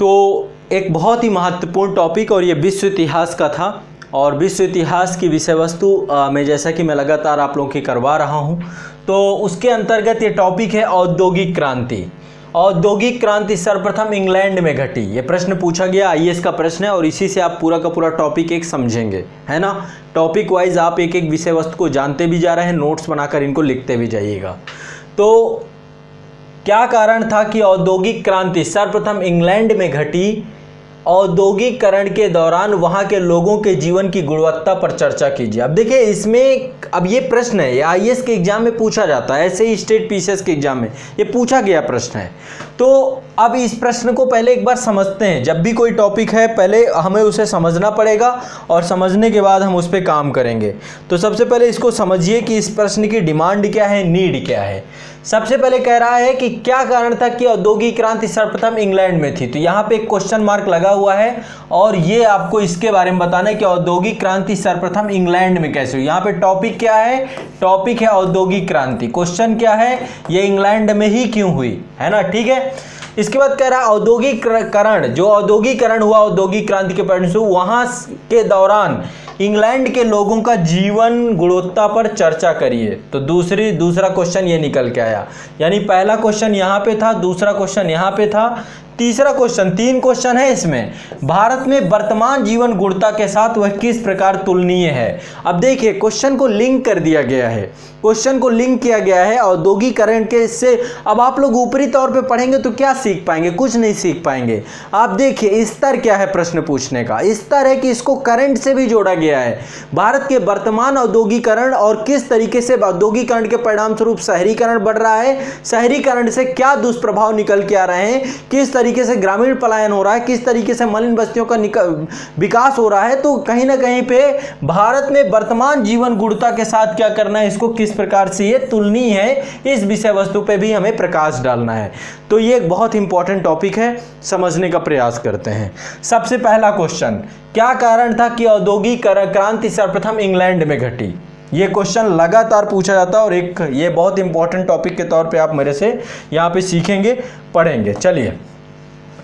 तो एक बहुत ही महत्वपूर्ण टॉपिक और ये विश्व इतिहास का था और विश्व इतिहास की विषय वस्तु मैं जैसा कि मैं लगातार आप लोगों की करवा रहा हूँ। तो उसके अंतर्गत ये टॉपिक है औद्योगिक क्रांति। औद्योगिक क्रांति सर्वप्रथम इंग्लैंड में घटी। ये प्रश्न पूछा गया आईएएस का प्रश्न है और इसी से आप पूरा का पूरा टॉपिक एक समझेंगे, है ना? टॉपिक वाइज आप एक एक विषय वस्तु को जानते भी जा रहे हैं नोट्स बनाकर इनको लिखते भी जाइएगा। तो क्या कारण था कि औद्योगिक क्रांति सर्वप्रथम इंग्लैंड में घटी? औद्योगिकरण के दौरान वहाँ के लोगों के जीवन की गुणवत्ता पर चर्चा कीजिए। अब देखिए, इसमें अब ये प्रश्न है आई के एग्ज़ाम में पूछा जाता है, ऐसे ही स्टेट पीसीएस के एग्ज़ाम में ये पूछा गया प्रश्न है। तो अब इस प्रश्न को पहले एक बार समझते हैं। जब भी कोई टॉपिक है, पहले हमें उसे समझना पड़ेगा और समझने के बाद हम उस पर काम करेंगे। तो सबसे पहले इसको समझिए कि इस प्रश्न की डिमांड क्या है, नीड क्या है। सबसे पहले कह रहा है कि क्या कारण था कि औद्योगिक क्रांति सर्वप्रथम इंग्लैंड में थी? तो यहाँ पे एक क्वेश्चन मार्क लगा हुआ है और ये आपको इसके बारे में बताना है कि औद्योगिक क्रांति सर्वप्रथम इंग्लैंड में कैसे हुई। यहाँ पे टॉपिक क्या है? टॉपिक है औद्योगिक क्रांति। क्वेश्चन क्या है? ये इंग्लैंड में ही क्यों हुई? है ना? ठीक है? इसके बाद कह रहा है, औद्योगिकरण, जो औद्योगिकरण हुआ, औद्योगिक क्रांति के परिणाम वहाँ के दौरान इंग्लैंड के लोगों का जीवन गुणवत्ता पर चर्चा करिए। तो दूसरी, दूसरा क्वेश्चन ये निकल के आया। यानी पहला क्वेश्चन यहाँ पे था, दूसरा क्वेश्चन यहाँ पे था। तीसरा क्वेश्चन तीन क्वेश्चन है इसमें। भारत में वर्तमान जीवन गुणता के साथ वह किस प्रकार तुलनीय है? अब देखिए क्वेश्चन को लिंक कर दिया गया है। क्वेश्चन को लिंक किया गया है औद्योगिकरण के इससे। अब आप लोग ऊपरी तौर पे पढ़ेंगे तो क्या सीख पाएँगे? कुछ नहीं सीख पाएँगे। आप देखिए, स्तर क्या है प्रश्न पूछने का? स्तर है कि इसको करंट से भी जोड़ा गया है। भारत के वर्तमान औद्योगिकरण और किस तरीके से औद्योगिकरण के परिणाम स्वरूप शहरीकरण बढ़ रहा है? शहरीकरण से क्या दुष्प्रभाव निकल के आ रहे हैं? किस से ग्रामीण पलायन हो रहा है, किस तरीके से मलिन बस्तियों का विकास हो रहा है तो कहीं ना कहीं पे भारत में वर्तमान जीवन गुणता के साथ क्या करना है, इसको किस प्रकार से ये तुलनीय है, इस विषय वस्तु पे भी हमें प्रकाश डालना है। तो ये एक बहुत इंपॉर्टेंट टॉपिक है, समझने का प्रयास करते हैं। सबसे पहला क्वेश्चन क्या कारण था कि औद्योगिक क्रांति सर्वप्रथम इंग्लैंड में घटी? ये क्वेश्चन लगातार पूछा जाता है और एक ये बहुत इंपॉर्टेंट टॉपिक के तौर पे आप मेरे से यहाँ पे सीखेंगे, पढ़ेंगे। चलिए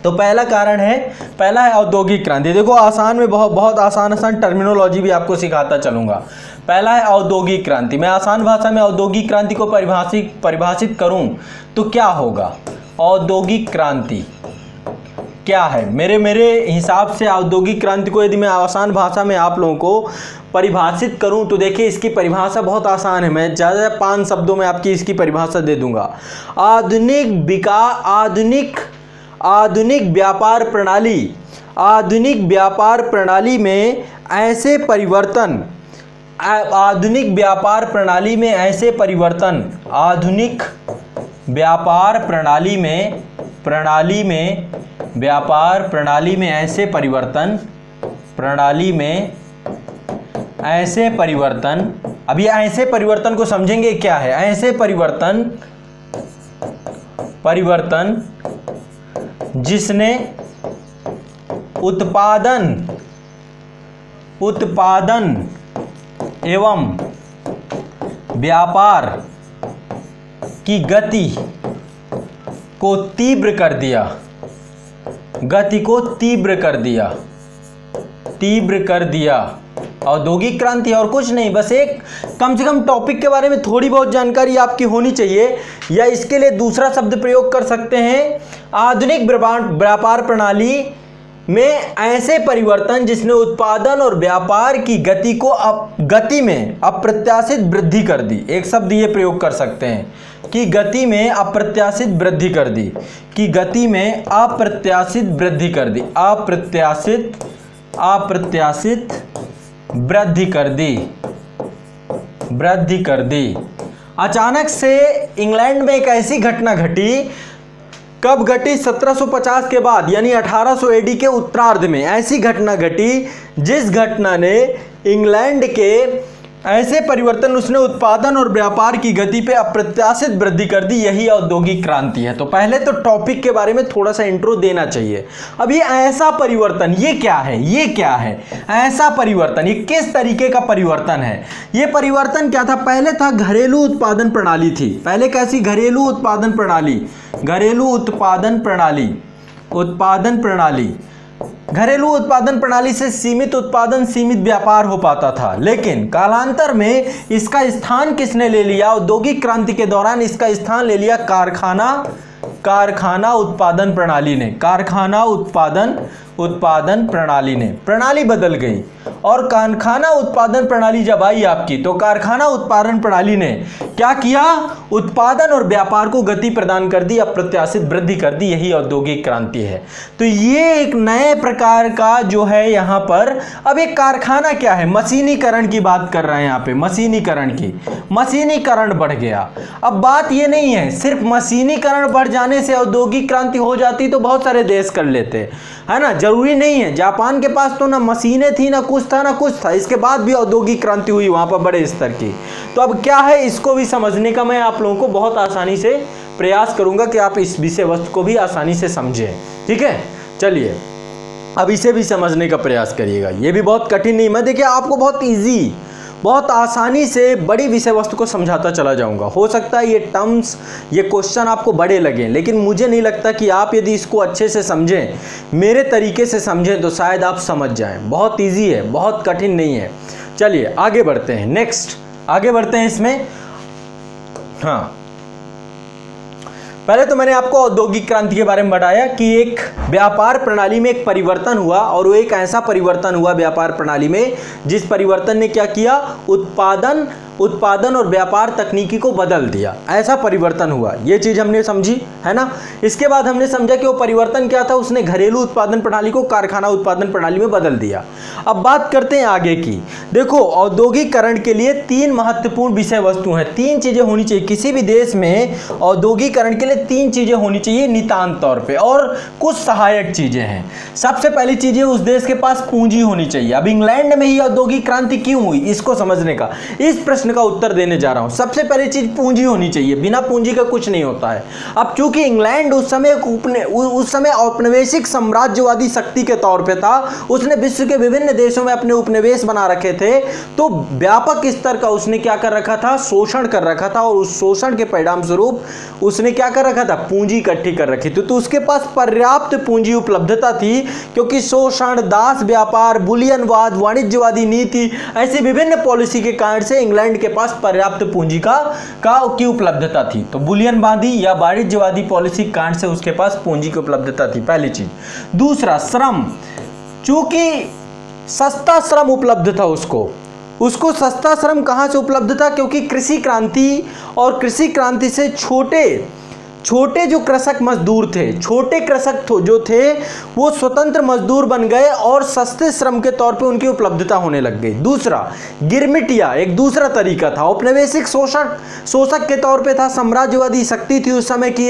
तो पहला कारण है, पहला है औद्योगिक क्रांति। देखो, आसान में बहुत बहुत आसान आसान टर्मिनोलॉजी भी आपको सिखाता चलूँगा। पहला है औद्योगिक क्रांति। मैं आसान भाषा में औद्योगिक क्रांति को परिभाषित परिभाषित करूँ तो क्या होगा? औद्योगिक क्रांति क्या है? मेरे मेरे हिसाब से औद्योगिक क्रांति को यदि मैं आसान भाषा में आप लोगों को परिभाषित करूँ तो देखिए इसकी परिभाषा बहुत आसान है। मैं ज़्यादा पाँच शब्दों में आपकी इसकी परिभाषा दे दूँगा। आधुनिक विकास आधुनिक आधुनिक व्यापार प्रणाली, आधुनिक व्यापार प्रणाली में ऐसे परिवर्तन आधुनिक व्यापार प्रणाली में ऐसे परिवर्तन, आधुनिक व्यापार प्रणाली में प्रणाली में, व्यापार प्रणाली में ऐसे परिवर्तन, प्रणाली में ऐसे परिवर्तन, अभी ऐसे परिवर्तन को समझेंगे क्या है? ऐसे परिवर्तन परिवर्तन जिसने उत्पादन उत्पादन एवं व्यापार की गति को तीव्र कर दिया। गति को तीव्र कर दिया। तीव्र कर दिया। औद्योगिक क्रांति और कुछ नहीं बस एक कम से कम टॉपिक के बारे में थोड़ी बहुत जानकारी आपकी होनी चाहिए या इसके लिए दूसरा शब्द प्रयोग कर सकते हैं। आधुनिक व्यापार प्रणाली में ऐसे परिवर्तन जिसने उत्पादन और व्यापार की गति को अप, गति में अप्रत्याशित वृद्धि कर दी। एक शब्द ये प्रयोग कर सकते हैं कि गति में अप्रत्याशित वृद्धि कर दी कि गति में अप्रत्याशित वृद्धि कर दी। अप्रत्याशित अप्रत्याशित वृद्धि कर दी। वृद्धि कर दी। अचानक से इंग्लैंड में एक ऐसी घटना घटी। कब घटी? 1750 के बाद, यानी 1800 एडी के उत्तरार्ध में। ऐसी घटना घटी, जिस घटना ने इंग्लैंड के ऐसे परिवर्तन उसने उत्पादन और व्यापार की गति पे अप्रत्याशित वृद्धि कर दी, यही औद्योगिक क्रांति है। तो पहले तो टॉपिक के बारे में थोड़ा सा इंट्रो देना चाहिए। अब ये ऐसा परिवर्तन, ये क्या है? ये क्या है? ऐसा परिवर्तन, ये किस तरीके का परिवर्तन है? ये परिवर्तन क्या था? पहले था घरेलू उत्पादन प्रणाली थी। पहले कैसी? घरेलू उत्पादन प्रणाली। घरेलू उत्पादन प्रणाली। उत्पादन प्रणाली। घरेलू उत्पादन प्रणाली से सीमित उत्पादन सीमित व्यापार हो पाता था, लेकिन कालांतर में इसका स्थान किसने ले लिया? औद्योगिक क्रांति के दौरान इसका स्थान ले लिया कारखाना कारखाना उत्पादन प्रणाली ने, कारखाना उत्पादन उत्पादन प्रणाली ने, प्रणाली बदल गई। और कारखाना उत्पादन प्रणाली जब आई आपकी तो कारखाना उत्पादन प्रणाली ने क्या किया? उत्पादन और व्यापार को गति प्रदान कर दी, अप्रत्याशित वृद्धि कर दी, यही औद्योगिक क्रांति है। तो ये एक नए प्रकार का जो है यहाँ पर, अब एक कारखाना क्या है? मशीनीकरण की बात कर रहे हैं यहाँ पे, मशीनीकरण की। मशीनीकरण बढ़ गया। अब बात ये नहीं है, सिर्फ़ मशीनीकरण बढ़ जाने से औद्योगिक क्रांति हो जाती तो बहुत सारे देश कर लेते। है ना? ज़रूरी नहीं है। जापान के पास तो ना मशीनें थी, ना कुछ था, ना कुछ था। इसके बाद भी औद्योगिक क्रांति हुई वहाँ पर बड़े स्तर की। तो अब क्या है इसको भी समझने का मैं आप लोगों को बहुत आसानी से प्रयास करूँगा कि आप इस विषय वस्तु को भी आसानी से समझें। ठीक है? चलिए। अब इसे भी समझने का प्रयास करिएगा। ये भी बहुत कठिन नहीं मैं देखिए, आपको बहुत ईजी बहुत आसानी से बड़ी विषय वस्तु को समझाता चला जाऊँगा। हो सकता है ये टर्म्स ये क्वेश्चन आपको बड़े लगें, लेकिन मुझे नहीं लगता कि आप यदि इसको अच्छे से समझें, मेरे तरीके से समझें तो शायद आप समझ जाएँ। बहुत ईजी है, बहुत कठिन नहीं है। चलिए, आगे बढ़ते हैं। नेक्स्ट आगे बढ़ते हैं इसमें। हाँ। पहले तो मैंने आपको औद्योगिक क्रांति के बारे में बताया कि एक व्यापार प्रणाली में एक परिवर्तन हुआ और वो एक ऐसा परिवर्तन हुआ व्यापार प्रणाली में, जिस परिवर्तन ने क्या किया? उत्पादन उत्पादन और व्यापार तकनीकी को बदल दिया। ऐसा परिवर्तन हुआ। ये चीज़ हमने समझी, है ना? इसके बाद हमने समझा कि वो परिवर्तन क्या था? उसने घरेलू उत्पादन प्रणाली को कारखाना उत्पादन प्रणाली में बदल दिया। अब बात करते हैं आगे की। देखो, औद्योगिकरण के लिए तीन महत्वपूर्ण विषय वस्तु हैं। तीन चीज़ें होनी चाहिए। किसी भी देश में औद्योगिकरण के लिए तीन चीज़ें होनी चाहिए नितान्त तौर पर और कुछ सहायक चीज़ें हैं। सबसे पहली चीज़ें उस देश के पास पूंजी होनी चाहिए। अब इंग्लैंड में ही औद्योगिक क्रांति क्यों हुई? इसको समझने का। इस प्रश्न प्रश्न का उत्तर देने जा रहा हूँ। सबसे पहली चीज़ पूंजी होनी चाहिए। बिना पूंजी का कुछ नहीं होता है। अब चूँकि इंग्लैंड उस समय उस समय औपनिवेशिक साम्राज्यवादी शक्ति के तौर पे था, उसने विश्व के विभिन्न देशों में अपने उपनिवेश बना रखे थे तो व्यापक स्तर का उसने क्या कर रखा था? शोषण कर रखा था और उस शोषण के परिणाम स्वरूप उसने क्या कर रखा था? पूंजी इकट्ठी कर रखी थी। तो उसके पास पर्याप्त पूंजी उपलब्धता थी, क्योंकि शोषण, दास व्यापार बुलियनवाद वाणिज्यवादी नीति, ऐसी विभिन्न पॉलिसी के कारण से इंग्लैंड के पास पर्याप्त पूंजी का का की उपलब्धता थी। तो बुलियनवादी या वाणिज्यवादी पॉलिसी कांड से उसके पास पूंजी की उपलब्धता थी, पहली चीज़। दूसरा, श्रम। चूँकि सस्ता श्रम उपलब्ध था उसको उसको सस्ता श्रम कहाँ से उपलब्ध था? क्योंकि कृषि क्रांति और कृषि क्रांति से छोटे छोटे जो कृषक मजदूर थे, छोटे कृषक जो थे, वो स्वतंत्र मजदूर बन गए और सस्ते श्रम के तौर पे उनकी उपलब्धता होने लग गई। दूसरा, गिरमिटिया, एक दूसरा तरीका था। औपनिवेशिक शोषक शोषक के तौर पे था, साम्राज्यवादी शक्ति थी उस समय की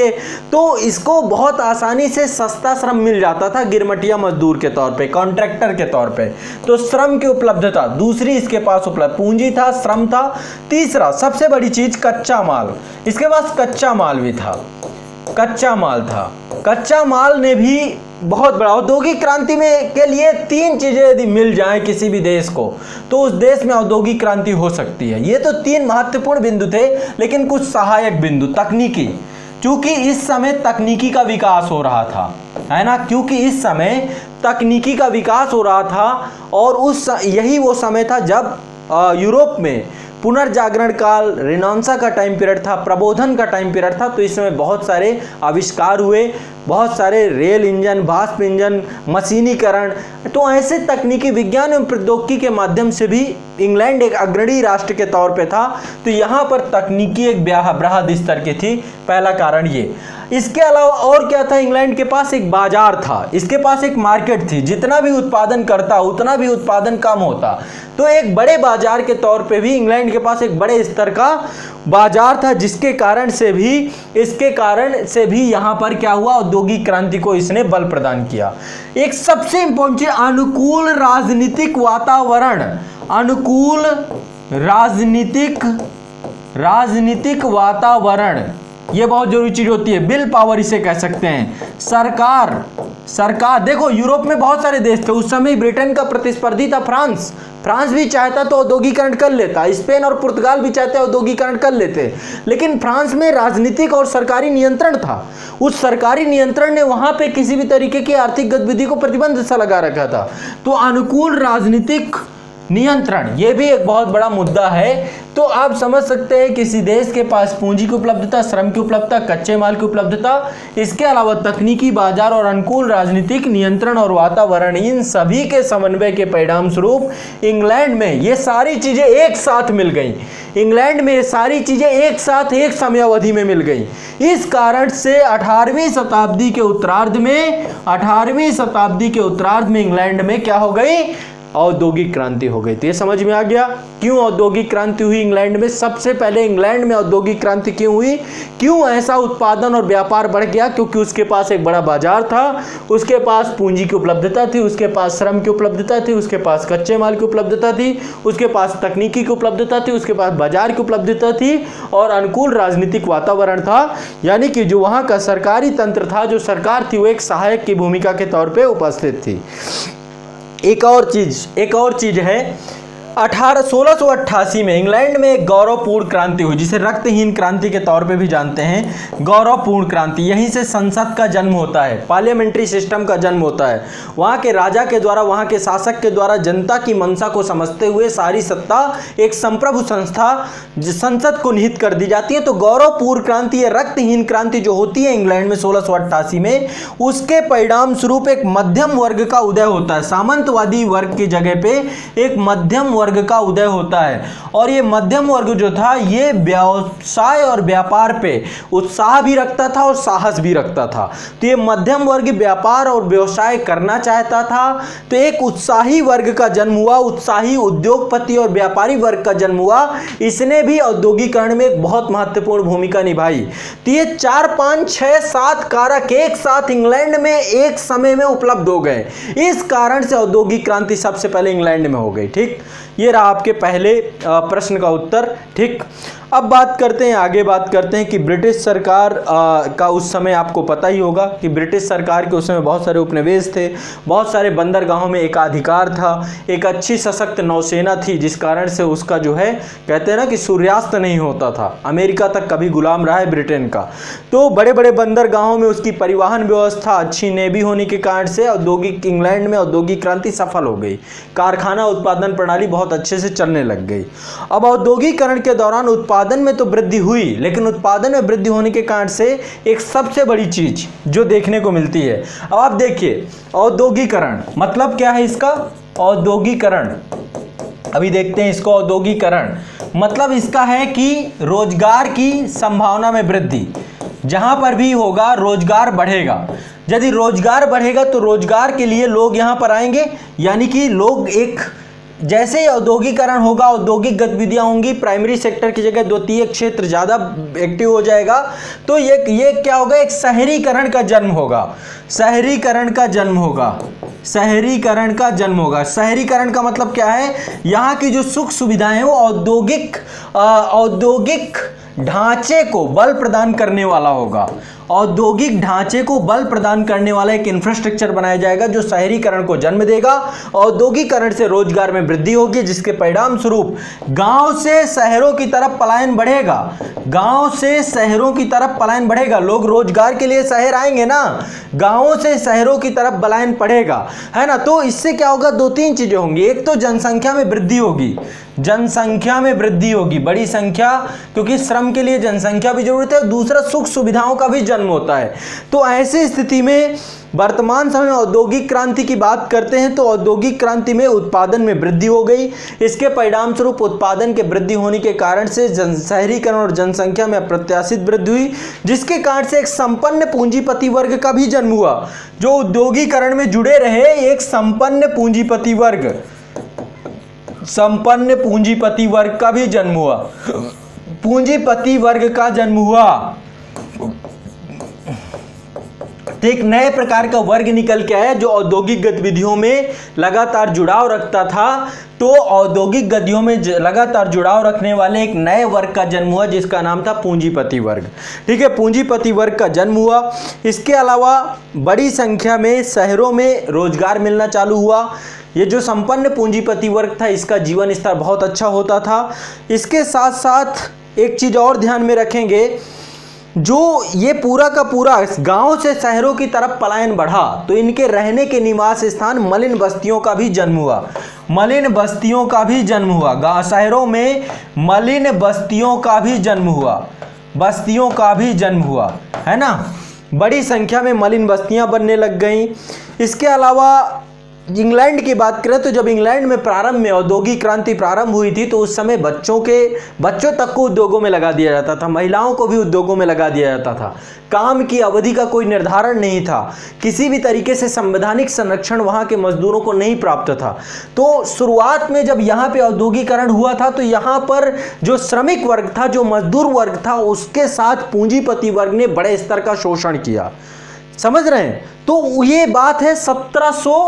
तो इसको बहुत आसानी से सस्ता श्रम मिल जाता था गिरमटिया मजदूर के तौर पर कॉन्ट्रैक्टर के तौर पर तो श्रम की उपलब्धता, दूसरी इसके पास उपलब्ध, पूंजी था, श्रम था। तीसरा, सबसे बड़ी चीज़ कच्चा माल। इसके पास कच्चा माल भी था। कच्चा माल था। कच्चा माल ने भी बहुत बड़ा औद्योगिक क्रांति में के लिए तीन चीज़ें यदि मिल जाए किसी भी देश को तो उस देश में औद्योगिक क्रांति हो सकती है। ये तो तीन महत्वपूर्ण बिंदु थे, लेकिन कुछ सहायक बिंदु, तकनीकी। क्योंकि इस समय तकनीकी का विकास हो रहा था, है ना? क्योंकि इस समय तकनीकी का विकास हो रहा था, और उस यही वो समय था जब यूरोप में पुनर्जागरण काल रिनौंसा का टाइम पीरियड था, प्रबोधन का टाइम पीरियड था तो इस समय बहुत सारे आविष्कार हुए, बहुत सारे रेल इंजन वाष्प इंजन मशीनीकरण तो ऐसे तकनीकी विज्ञान एवं प्रौद्योगिकी के माध्यम से भी इंग्लैंड एक अग्रणी राष्ट्र के तौर पे था तो यहाँ पर तकनीकी एक ब्याह, बृहद स्तर की थी। पहला कारण ये। इसके अलावा और क्या था? इंग्लैंड के पास एक बाज़ार था। इसके पास एक मार्केट थी। जितना भी उत्पादन करता, उतना भी उत्पादन कम होता। तो एक बड़े बाज़ार के तौर पे भी इंग्लैंड के पास एक बड़े स्तर का बाज़ार था, जिसके कारण से भी, इसके कारण से भी यहाँ पर क्या हुआ? औद्योगिक क्रांति को इसने बल प्रदान किया। एक सबसे इंपॉर्टेंट अनुकूल राजनीतिक वातावरण। अनुकूल राजनीतिक राजनीतिक वातावरण। ये बहुत ज़रूरी चीज़ होती है। बिल पावर इसे कह सकते हैं। सरकार सरकार, देखो, यूरोप में बहुत सारे देश थे। उस समय ब्रिटेन का प्रतिस्पर्धी था फ्रांस। फ्रांस भी चाहता तो औद्योगिकरण कर लेता। स्पेन और पुर्तगाल भी चाहते औद्योगिकरण कर लेते। लेकिन फ्रांस में राजनीतिक और सरकारी नियंत्रण था। उस सरकारी नियंत्रण ने वहाँ पे किसी भी तरीके की आर्थिक गतिविधि को प्रतिबंध सा लगा रखा था। तो अनुकूल राजनीतिक नियंत्रण, ये भी एक बहुत बड़ा मुद्दा है। तो आप समझ सकते हैं किसी देश के पास पूंजी की उपलब्धता, श्रम की उपलब्धता, कच्चे माल की उपलब्धता, इसके अलावा तकनीकी बाज़ार और अनुकूल राजनीतिक नियंत्रण और वातावरण, इन सभी के समन्वय के परिणाम स्वरूप इंग्लैंड में ये सारी चीज़ें एक साथ मिल गई। इंग्लैंड में ये सारी चीज़ें एक साथ एक समयावधि में मिल गई। इस कारण से 18वीं शताब्दी के उत्तरार्ध में 18वीं शताब्दी के उत्तरार्ध में इंग्लैंड में क्या हो गई? औद्योगिक क्रांति हो गई तो ये समझ में आ गया? क्यों औद्योगिक क्रांति हुई इंग्लैंड में? सबसे पहले इंग्लैंड में औद्योगिक क्रांति क्यों हुई? क्यों ऐसा उत्पादन और व्यापार बढ़ गया? क्योंकि उसके पास एक बड़ा बाज़ार था, उसके पास पूंजी की उपलब्धता थी, उसके पास श्रम की उपलब्धता थी, उसके पास कच्चे माल की उपलब्धता थी, उसके पास तकनीकी की उपलब्धता थी, उसके पास बाज़ार की उपलब्धता थी और अनुकूल राजनीतिक वातावरण था। यानी कि जो वहाँ का सरकारी तंत्र था, जो सरकार थी, वो एक सहायक की भूमिका के तौर पर उपस्थित थी। एक और चीज़ एक और चीज़ है अठारह सोलह में इंग्लैंड में एक गौरवपूर्ण क्रांति हुई, जिसे रक्तहीन क्रांति के तौर पे भी जानते हैं। गौरवपूर्ण क्रांति, यहीं से संसद का जन्म होता है, पार्लियामेंट्री सिस्टम का जन्म होता है। वहाँ के राजा के द्वारा, वहाँ के शासक के द्वारा, जनता की मंशा को समझते हुए सारी सत्ता एक संप्रभु संस्था संसद को निहित कर दी जाती है। तो गौरवपूर्ण क्रांति या रक्तहीन क्रांति जो होती है इंग्लैंड में सोलह में, उसके परिणाम स्वरूप एक मध्यम वर्ग का उदय होता है। सामंतवादी वर्ग की जगह पे एक मध्यम वर्ग का उदय होता है। और ये मध्यम वर्ग जो था, ये व्यवसाय और व्यापार पे उत्साह भी रखता था और साहस भी रखता था। तो ये मध्यम वर्ग व्यापार और व्यवसाय करना चाहता था। तो एक उत्साही वर्ग का जन्म हुआ, उत्साही उद्योगपति और व्यापारी वर्ग का जन्म हुआ। इसने भी औद्योगिकरण में एक बहुत महत्वपूर्ण भूमिका निभाई। तो ये चार, पाँच, छह, सात कारक एक साथ इंग्लैंड में एक समय में उपलब्ध हो गए। इस कारण से औद्योगिक क्रांति सबसे पहले इंग्लैंड में हो गई, ठीक? ये रहा आपके पहले प्रश्न का उत्तर ठीक? अब बात करते हैं आगे बात करते हैं कि ब्रिटिश सरकार आ, का उस समय आपको पता ही होगा कि ब्रिटिश सरकार के उस समय बहुत सारे उपनिवेश थे बहुत सारे बंदरगाहों में एकाधिकार था एक अच्छी सशक्त नौसेना थी जिस कारण से उसका जो है कहते हैं ना कि सूर्यास्त नहीं होता था। अमेरिका तक कभी गुलाम रहा है ब्रिटेन का। तो बड़े बड़े बंदरगाहों में उसकी परिवहन व्यवस्था अच्छी नेवी होने के कारण से औद्योगिक इंग्लैंड में औद्योगिक क्रांति सफल हो गई। कारखाना उत्पादन प्रणाली बहुत अच्छे से चलने लग गई। अब औद्योगिकरण के दौरान उत्पादन उत्पादन में तो वृद्धि हुई, लेकिन उत्पादन में वृद्धि होने के कारण से एक सबसे बड़ी चीज़ जो देखने को मिलती है। अब आप देखिए, औद्योगिकरण मतलब क्या है इसका? औद्योगिकरण। अभी देखते हैं इसको, औद्योगिकरण। मतलब इसका है कि रोज़गार की संभावना में वृद्धि। जहाँ पर भी होगा, रोज़गार बढ़ेगा। यदि रोज़गार बढ़ेगा तो रोज़गार के लिए लोग यहाँ पर आएँगे, यानी कि लोग एक जैसे ही औद्योगिकरण होगा, औद्योगिक गतिविधियाँ होंगी प्राइमरी सेक्टर की जगह द्वितीय क्षेत्र ज़्यादा एक्टिव हो जाएगा तो ये ये क्या होगा? एक शहरीकरण का जन्म होगा। शहरीकरण का जन्म होगा। शहरीकरण का जन्म होगा। शहरीकरण का मतलब क्या है? यहाँ की जो सुख सुविधाएँ हैं, वो औद्योगिक औद्योगिक ढांचे को बल प्रदान करने वाला होगा। औद्योगिक ढांचे को बल प्रदान करने वाला एक इंफ्रास्ट्रक्चर बनाया जाएगा जो शहरीकरण को जन्म देगा। औद्योगिकरण से रोज़गार में वृद्धि होगी, जिसके परिणाम स्वरूप गाँव से शहरों की तरफ़ पलायन बढ़ेगा। गाँव से शहरों की तरफ़ पलायन बढ़ेगा। लोग रोज़गार के लिए शहर आएँगे ना? गाँवों से शहरों की तरफ़ पलायन पड़ेगा है ना? तो इससे क्या होगा? दो तीन चीज़ें होंगी। एक तो जनसंख्या में वृद्धि होगी। जनसंख्या में वृद्धि होगी। बड़ी संख्या, क्योंकि श्रम के लिए जनसंख्या भी ज़रूरत है, दूसरा सुख सुविधाओं का भी जन्म होता है। तो ऐसी स्थिति में वर्तमान समय औद्योगिक क्रांति की बात करते हैं तो औद्योगिक क्रांति में उत्पादन में वृद्धि हो गई। इसके परिणाम स्वरूप उत्पादन के वृद्धि होने के कारण से जन शहरीकरण और जनसंख्या में अप्रत्याशित वृद्धि हुई, जिसके कारण से एक संपन्न पूंजीपति वर्ग का भी जन्म हुआ। जो उद्योगीकरण में जुड़े रहे, एक संपन्न पूंजीपति वर्ग। संपन्न पूंजीपति वर्ग का भी जन्म हुआ। पूंजीपति वर्ग का जन्म हुआ। तो एक नए प्रकार का वर्ग निकल के आया जो औद्योगिक गतिविधियों में लगातार जुड़ाव रखता था। तो औद्योगिक गतियों में लगातार जुड़ाव रखने वाले एक नए वर्ग का जन्म हुआ, जिसका नाम था पूंजीपति वर्ग। ठीक है, पूंजीपति वर्ग का जन्म हुआ। इसके अलावा बड़ी संख्या में शहरों में रोज़गार मिलना चालू हुआ। ये जो संपन्न पूंजीपति वर्ग था, इसका जीवन स्तर बहुत अच्छा होता था। इसके साथ साथ एक चीज़ और ध्यान में रखेंगे जो ये पूरा का पूरा गाँव से शहरों की तरफ़ पलायन बढ़ा तो इनके रहने के निवास स्थान मलिन बस्तियों का भी जन्म हुआ। मलिन बस्तियों का भी जन्म हुआ। शहरों में मलिन बस्तियों का भी जन्म हुआ। बस्तियों का भी जन्म हुआ, है ना? बड़ी संख्या में मलिन बस्तियाँ बनने लग गई। इसके अलावा इंग्लैंड की बात करें तो जब इंग्लैंड में प्रारंभ में औद्योगिक क्रांति प्रारंभ हुई थी तो उस समय बच्चों के, बच्चों तक को उद्योगों में लगा दिया जाता था, महिलाओं को भी उद्योगों में लगा दिया जाता था। काम की अवधि का कोई निर्धारण नहीं था। किसी भी तरीके से संवैधानिक संरक्षण वहाँ के मजदूरों को नहीं प्राप्त था। तो शुरुआत में जब यहाँ पे औद्योगिकरण हुआ था तो यहाँ पर जो श्रमिक वर्ग था, जो मजदूर वर्ग था, उसके साथ पूंजीपति वर्ग ने बड़े स्तर का शोषण किया। समझ रहे हैं? तो ये बात है 1700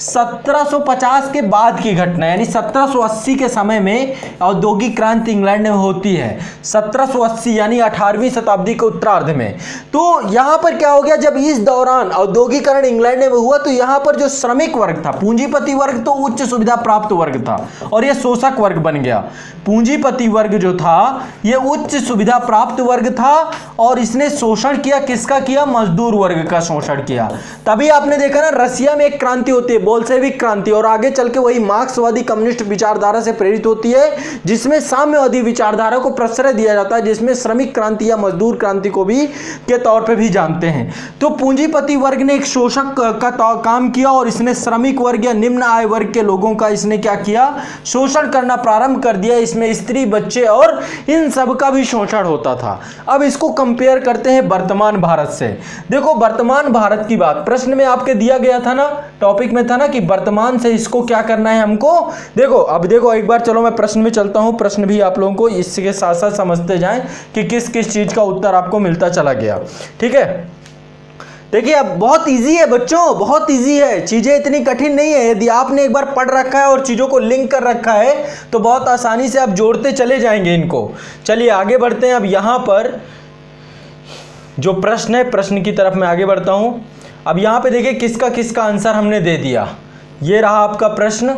1750 के बाद की घटना यानी 1780 के समय में औद्योगिक क्रांति इंग्लैंड में होती है। 1780 यानी 18वीं शताब्दी के उत्तरार्ध में। तो यहाँ पर क्या हो गया? जब इस दौरान औद्योगिकरण इंग्लैंड में हुआ तो यहाँ पर जो श्रमिक वर्ग था, पूंजीपति वर्ग तो उच्च सुविधा प्राप्त वर्ग था और यह शोषक वर्ग बन गया। पूंजीपति वर्ग जो था यह उच्च सुविधा प्राप्त वर्ग था और इसने शोषण किया, किसका किया? मजदूर वर्ग का शोषण किया। तभी आपने देखा ना, रसिया में एक क्रांति होती है, बोल्सेविक क्रांति, और आगे चल के वही मार्क्सवादी कम्युनिस्ट विचारधारा से प्रेरित होती है, जिसमें साम्यवादी विचारधारा को प्रश्रय दिया जाता है, जिसमें श्रमिक क्रांति या मजदूर क्रांति को भी, के तौर पर भी जानते हैं। तो पूंजीपति वर्ग ने एक शोषक का काम किया, और इसने श्रमिक वर्ग या निम्न आय वर्ग के लोगों का इसने क्या किया, शोषण करना प्रारंभ कर दिया, इसमें स्त्री, बच्चे और इन सब का भी शोषण होता था। अब इसको कंपेयर करते हैं वर्तमान भारत से। देखो, वर्तमान भारत की बात। प्रश्न में आपके दिया गया था ना टॉपिक में था ना कि वर्तमान से इसको क्या करना है हमको। देखो, अब देखो, एक बार चलो मैं प्रश्न में चलता हूँ, प्रश्न भी आप लोगों को इसके साथ साथ समझते जाएँ कि किस किस चीज़ का उत्तर आपको मिलता चला गया। ठीक है? देखिए, अब बहुत इजी है बच्चों, बहुत इजी है। चीज़ें इतनी कठिन नहीं है। यदि आपने एक बार पढ़ रखा है और चीज़ों को लिंक कर रखा है तो बहुत आसानी से आप जोड़ते चले जाएँगे इनको। चलिए, आगे बढ़ते हैं। अब यहाँ पर जो प्रश्न है, प्रश्न की तरफ़ मैं आगे बढ़ता हूँ। अब यहाँ पे देखिए किसका किसका आंसर हमने दे दिया। ये रहा आपका प्रश्न।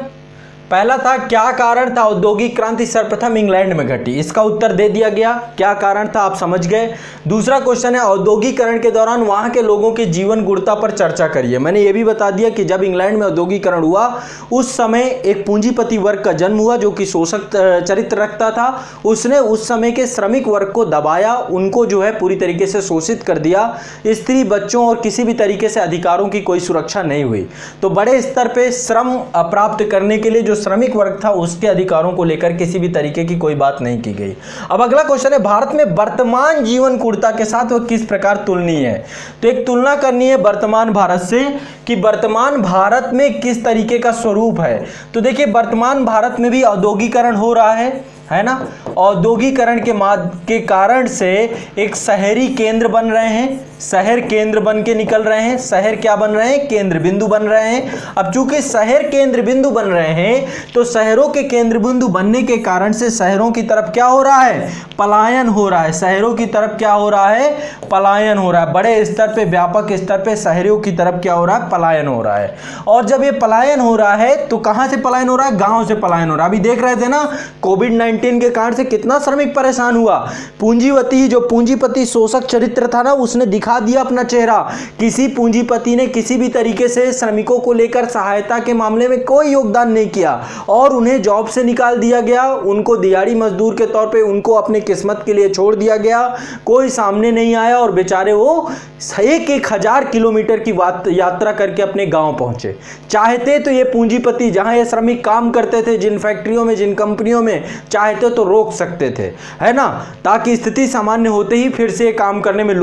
पहला था, क्या कारण था औद्योगिक क्रांति सर्वप्रथम इंग्लैंड में घटी? इसका उत्तर दे दिया गया, क्या कारण था आप समझ गए? दूसरा क्वेश्चन है, औद्योगिकरण के दौरान वहाँ के लोगों के जीवन गुणता पर चर्चा करिए। मैंने ये भी बता दिया कि जब इंग्लैंड में औद्योगिकरण हुआ, उस समय एक पूंजीपति वर्ग का जन्म हुआ, जो कि शोषक चरित्र रखता था। उसने उस समय के श्रमिक वर्ग को दबाया, उनको जो है पूरी तरीके से शोषित कर दिया। स्त्री, बच्चों और किसी भी तरीके से अधिकारों की कोई सुरक्षा नहीं हुई। तो बड़े स्तर पर श्रम प्राप्त करने के लिए जो श्रमिक वर्ग था, उसके अधिकारों को लेकर किसी भी तरीके की कोई बात नहीं की गई। अब अगला क्वेश्चन है, भारत में वर्तमान जीवन कुर्ता के साथ वो किस प्रकार तुलनीय है? तो एक तुलना करनी है वर्तमान भारत से कि वर्तमान भारत में किस तरीके का स्वरूप है। तो देखिए, वर्तमान भारत में भी औद्योगिकरण हो रहा है है ना? औद्योगिकरण के माद, के कारण से एक शहरी केंद्र बन रहे हैं शहर केंद्र बन के निकल रहे हैं। शहर क्या बन रहे हैं? केंद्र बिंदु बन रहे हैं। अब चूँकि शहर केंद्र बिंदु बन रहे हैं तो शहरों के केंद्र बिंदु बनने के कारण से शहरों की तरफ़ क्या हो रहा है? पलायन हो रहा है। शहरों की तरफ़ क्या हो रहा है? पलायन हो रहा है। बड़े स्तर पे, व्यापक स्तर पे शहरों की तरफ़ क्या हो रहा है? पलायन हो रहा है। और जब ये पलायन हो रहा है तो कहाँ से पलायन हो रहा है? गाँव से पलायन हो रहा है। अभी देख रहे थे ना कोविड नाइन्टीन के कारण से कितना श्रमिक परेशान हुआ। पूंजीवती, जो पूंजीपति शोषक चरित्र था ना, उसने दिखा दिया अपना चेहरा। किसी पूंजीपति ने किसी भी तरीके से श्रमिकों को लेकर सहायता के मामले में कोई योगदान नहीं किया और उन्हें जॉब से निकाल दिया गया। उनको दिहाड़ी मजदूर के तौर पे उनको अपने किस्मत के लिए छोड़ दिया गया। कोई सामने नहीं आया और बेचारे वो एक एक हज़ार किलोमीटर की यात्रा करके अपने गाँव पहुँचे। चाहते तो ये पूंजीपति जहाँ ये श्रमिक काम करते थे, जिन फैक्ट्रियों में, जिन कंपनियों में, चाहते तो रोक सकते थे, है ना? ताकि स्थिति सामान्य होते ही फिर से काम करने में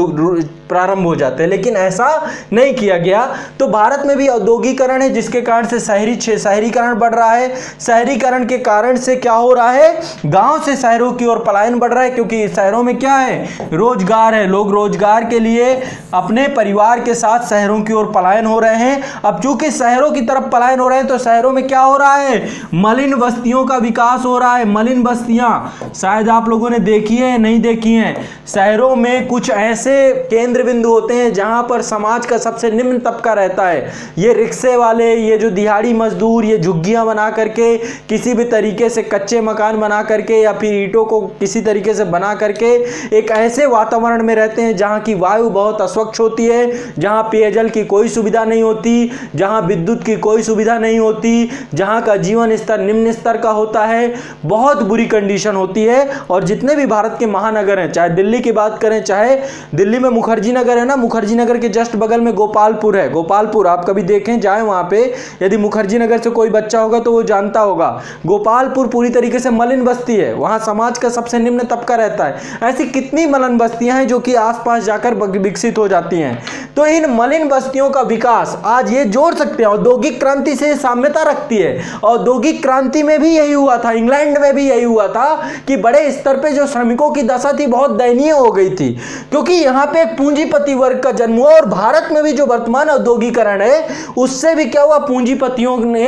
प्रारंभ हो जाते हैं। लेकिन ऐसा नहीं किया गया। तो भारत में भी औद्योगिकरण है, जिसके कारण से शहरी शहरीकरण बढ़ रहा है। शहरीकरण के कारण से क्या हो रहा है? गाँव से शहरों की ओर पलायन बढ़ रहा है, क्योंकि शहरों में क्या है? रोज़गार है। लोग रोज़गार के लिए अपने परिवार के साथ शहरों की ओर पलायन हो रहे हैं। अब चूँकि शहरों की तरफ़ पलायन हो रहे हैं तो शहरों में क्या हो रहा है? मलिन बस्तियों का विकास हो रहा है। मलिन बस्तियाँ, शायद आप लोगों ने देखी है नहीं देखी है? शहरों में कुछ ऐसे केंद्र बिंदु होते हैं जहाँ पर समाज का सबसे निम्न तबका रहता है। ये रिक्शे वाले, ये जो दिहाड़ी मजदूर, ये झुग्गियाँ बना करके, किसी भी तरीके से कच्चे मकान बना करके या फिर ईटों को किसी तरीके से बना करके एक ऐसे वातावरण में रहते हैं जहाँ की वायु बहुत अस्वच्छ होती है, जहाँ पेयजल की कोई सुविधा नहीं होती, जहाँ विद्युत की कोई सुविधा नहीं होती, जहाँ का जीवन स्तर निम्न स्तर का होता है। बहुत बुरी कंडीशन होती है और जितने भी भारत के महानगर हैं, चाहे दिल्ली की बात करें, चाहे दिल्ली में मुखर्जी नगर है ना? मुखर्जी नगर के जस्ट बगल में गोपालपुर है। गोपालपुर, आप कभी देखें, जाए वहाँ पे। यदि मुखर्जी नगर से कोई बच्चा होगा तो वो जानता होगा। गोपालपुर पूरी तरीके से मलिन बस्ती है। वहाँ समाज का सबसे निम्न तबका रहता है। ऐसी कितनी मलिन बस्तियाँ हैं जो कि आसपास जाकर विकसित हो जाती हैं। तो इन मलिन बस्तियों का विकास आज ये जोड़ सकते हैं। औद्योगिक क्रांति से साम्यता रखती है। औद्योगिक क्रांति में भी यही हुआ था। इंग्लैंड में भी यही हुआ था कि बड़े स्तर पर जो श्रमिकों की दशा थी, बहुत दयनीय हो गई थी। क्योंकि यहाँ पे एक पूंजीपति वर्ग का जन्म हुआ और भारत में भी जो वर्तमान औद्योगिकरण है, उससे भी क्या हुआ? पूंजीपतियों ने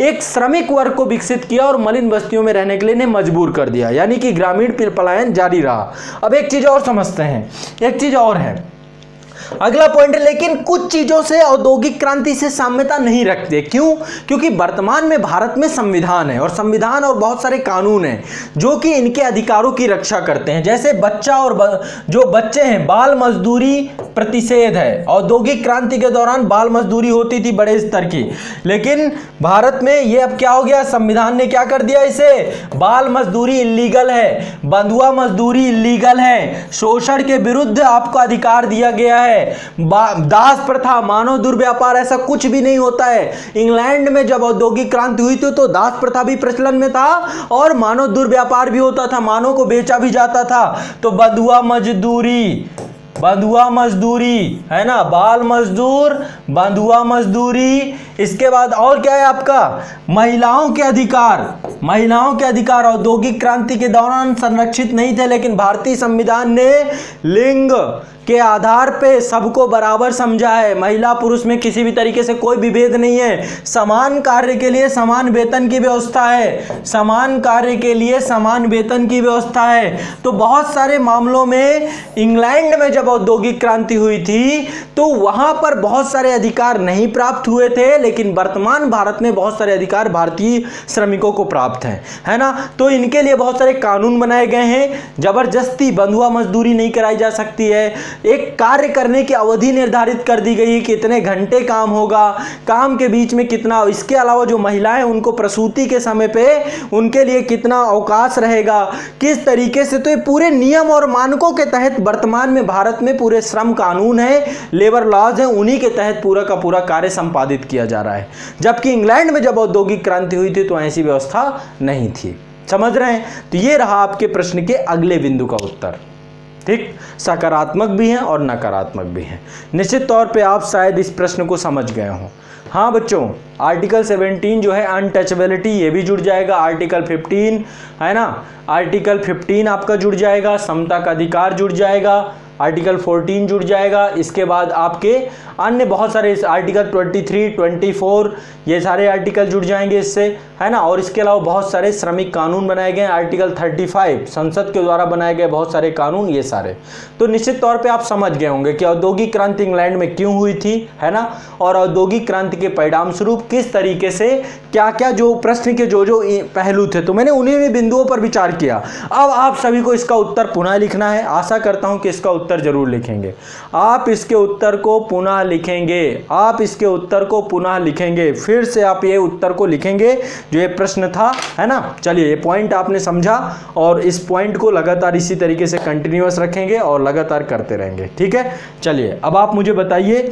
एक श्रमिक वर्ग को विकसित किया और मलिन बस्तियों में रहने के लिए मजबूर कर दिया। यानी कि ग्रामीण पलायन जारी रहा। अब एक चीज़ और समझते हैं। एक चीज़ और है। अगला पॉइंट है लेकिन कुछ चीज़ों से औद्योगिक क्रांति से साम्यता नहीं रखते। क्यों? क्योंकि वर्तमान में भारत में संविधान है और संविधान और बहुत सारे कानून हैं जो कि इनके अधिकारों की रक्षा करते हैं। जैसे बच्चा और ब, जो बच्चे हैं बाल मजदूरी प्रतिषेध है। औद्योगिक क्रांति के दौरान बाल मजदूरी होती थी बड़े स्तर की। लेकिन भारत में ये अब क्या हो गया? संविधान ने क्या कर दिया इसे? बाल मजदूरी इलीगल है बंधुआ मजदूरी इलीगल है। शोषण के विरुद्ध आपको अधिकार दिया गया है। दास प्रथा मानव दुर्व्यापार, ऐसा कुछ भी नहीं होता है। इंग्लैंड में जब औद्योगिक क्रांति हुई थी तो दास प्रथा भी प्रचलन में था और मानव दुर्व्यापार भी होता था मानव को बेचा भी जाता था। तो बंधुआ मजदूरी बंधुआ मजदूरी, है ना? बाल मजदूर, बंधुआ मजदूरी। इसके बाद और क्या है आपका? महिलाओं के अधिकार, महिलाओं के अधिकार औद्योगिक क्रांति के दौरान संरक्षित नहीं थे, लेकिन भारतीय संविधान ने लिंग के आधार पे सबको बराबर समझा है। महिला, पुरुष में किसी भी तरीके से कोई विभेद नहीं है। समान कार्य के लिए समान वेतन की व्यवस्था है। समान कार्य के लिए समान वेतन की व्यवस्था है। तो बहुत सारे मामलों में इंग्लैंड में जब औद्योगिक क्रांति हुई थी तो वहाँ पर बहुत सारे अधिकार नहीं प्राप्त हुए थे, लेकिन वर्तमान भारत में बहुत सारे अधिकार भारतीय श्रमिकों को प्राप्त हैं। है ना? तो इनके लिए बहुत सारे कानून बनाए गए हैं। ज़बरदस्ती बंधुआ मजदूरी नहीं कराई जा सकती है। एक कार्य करने की अवधि निर्धारित कर दी गई कितने घंटे काम होगा, काम के बीच में कितना, इसके अलावा जो महिलाएँ उनको प्रसूति के समय पे उनके लिए कितना अवकाश रहेगा, किस तरीके से तो ये पूरे नियम और मानकों के तहत वर्तमान में भारत में पूरे श्रम कानून है लेबर लॉज है, उन्हीं के तहत पूरा का पूरा कार्य संपादित किया जा रहा है। जबकि इंग्लैंड में जब औद्योगिक क्रांति हुई थी तो ऐसी व्यवस्था नहीं थी। समझ रहे हैं? तो ये रहा आपके प्रश्न के अगले बिंदु का उत्तर। ठीक, सकारात्मक भी हैं और नकारात्मक भी हैं। निश्चित तौर पे आप शायद इस प्रश्न को समझ गए हों। हाँ बच्चों, आर्टिकल 17 जो है अनटचेबिलिटी ये भी जुड़ जाएगा। आर्टिकल 15 है ना? आर्टिकल 15 आपका जुड़ जाएगा, समता का अधिकार जुड़ जाएगा। आर्टिकल 14 जुड़ जाएगा। इसके बाद आपके अन्य बहुत सारे आर्टिकल 23, 24 ये सारे आर्टिकल जुड़ जाएँगे इससे है ना? और इसके अलावा बहुत सारे श्रमिक कानून बनाए गए आर्टिकल 35 संसद के द्वारा बनाए गए बहुत सारे कानून ये सारे। तो निश्चित तौर पे आप समझ गए होंगे कि औद्योगिक क्रांति इंग्लैंड में क्यों हुई थी है ना? और औद्योगिक क्रांति के परिणाम स्वरूप किस तरीके से क्या क्या जो प्रश्न के जो जो पहलू थे तो मैंने उन्हीं बिंदुओं पर विचार किया। अब आप सभी को इसका उत्तर पुनः लिखना है। आशा करता हूँ कि इसका उत्तर ज़रूर लिखेंगे। आप इसके उत्तर को पुनः लिखेंगे। आप इसके उत्तर को पुनः लिखेंगे। फिर से आप ये उत्तर को लिखेंगे, जो ये प्रश्न था, है ना? चलिए, ये पॉइंट आपने समझा और इस पॉइंट को लगातार इसी तरीके से कंटिन्यूस रखेंगे और लगातार करते रहेंगे। ठीक है? चलिए, अब आप मुझे बताइए